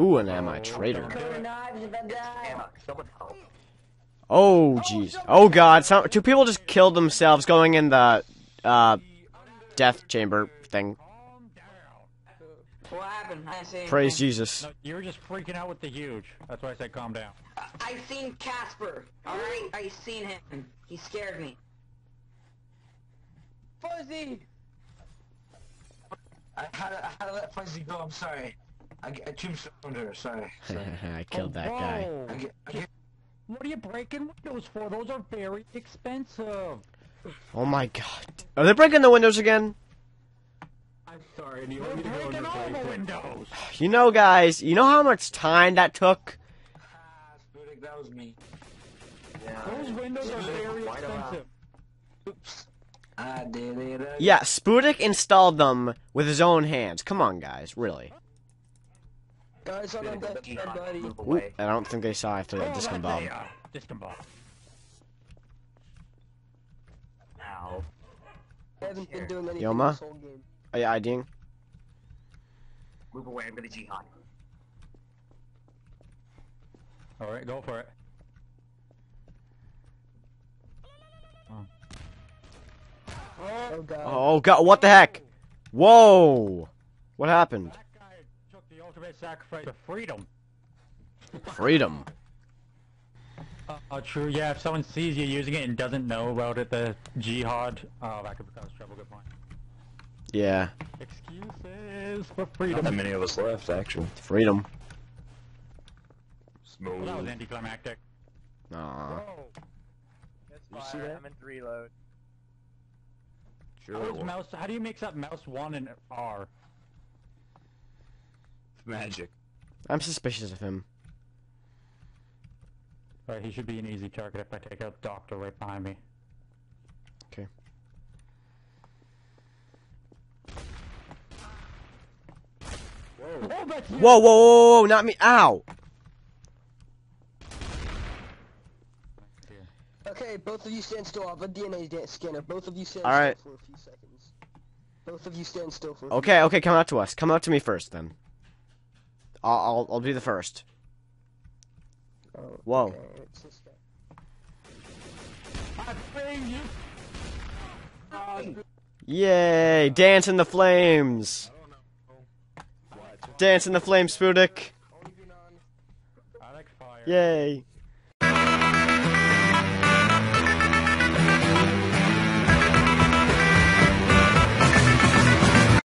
Ooh, an am I traitor? Emma, someone help. Oh, jeez. Oh, God. Some, two people just killed themselves going in the, uh, death chamber thing. What happened? I see. Praise Jesus. No, you were just freaking out with the huge. That's why I said calm down. I seen Casper. Alright, I seen him. He scared me. Fuzzy! I had, to, I had to let Fuzzy go, I'm sorry. I, I tombstoned her, sorry. sorry. I killed that guy. I get, I get, What are you breaking windows for? Those are very expensive. Oh my god. Are they breaking the windows again? I'm sorry, do you You're want me to go breaking into all the windows. You know, guys, you know how much time that took? ah, Spudik, that was me. Yeah. Those windows are very Quite a lot. expensive. Oops. I did it again. Yeah, Spudik installed them with his own hands. Come on, guys, really. Guys, I'm on that Jihad, buddy. Move Ooh. I don't think they saw after that Oh, disco right bomb. there. Bomb. Ow. I haven't been doing anything Yoma? this whole game. Are you IDing? Move away, I'm gonna jihad. Alright, go for it. Hmm. Oh god. Oh god, what the heck? Whoa! What happened? That guy took the ultimate sacrifice of freedom. Freedom. Uh, uh, true, yeah, if someone sees you using it and doesn't know about it, the jihad, oh, that could cause trouble, good point. Yeah, Excuses for Not freedom. that many of us left, actually. freedom. Well, that was Smooth. anticlimactic. Aw. That's fine. I'm in reload. Sure. How, it is was. mouse, how do you mix up mouse 1 and R? Magic. I'm suspicious of him. Right, he should be an easy target if I take out Doctor right behind me. Okay. Oh! Whoa, whoa, whoa, whoa, not me. Ow! Okay, both of you stand still. I have a DNA scanner. Both of you stand All right. still for a few seconds. Both of you stand still for a Okay, okay, come out to us. Come out to me first, then. I'll, I'll, I'll be the first. oh, Whoa. okay, it's this guy. I framed you! Yay! Dance in the flames! Dance in the flames, Spudik! I like fire. Yay!